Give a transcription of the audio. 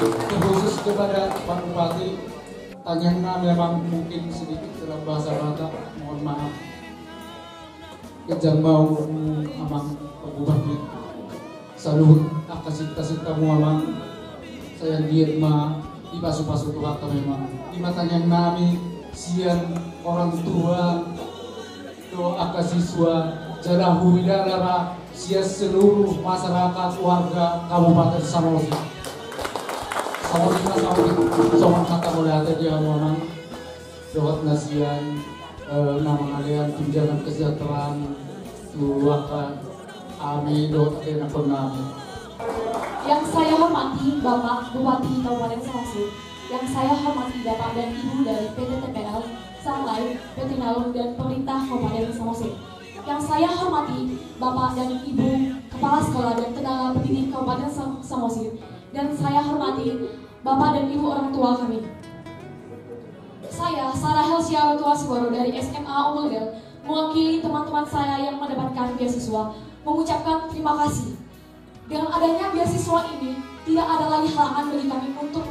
Khusus kepada Pak Bupati, tanyanya memang mungkin sedikit dalam bahasa Batak, mohon maaf. Kejam mau amang Pak Bupati. Salut kasih kasih kamu amang saya diet ma di pasu-pasu Tuhan memang. Di matanya nami siang orang tua doa siswa jadahu widadara sia seluruh masyarakat warga Kabupaten Samosir. Nasian nama kesejahteraan doa. Yang saya hormati Bapak Bupati Kabupaten Samosir, yang saya hormati Bapak dan Ibu dari PT TPL, Sanglai, PT Nalung dan pemerintah Kabupaten Samosir. Yang saya hormati Bapak dan Ibu Kepala Sekolah dan Tenaga Pendidik Kabupaten Sam- Samosir. Dan saya hormati Bapak dan Ibu orang tua kami. Saya, Sarah Helsia Tua Sigoro dari SMA Umulgel, mewakili teman-teman saya yang mendapatkan beasiswa, mengucapkan terima kasih. Dengan adanya beasiswa ini, tidak ada lagi halangan bagi kami untuk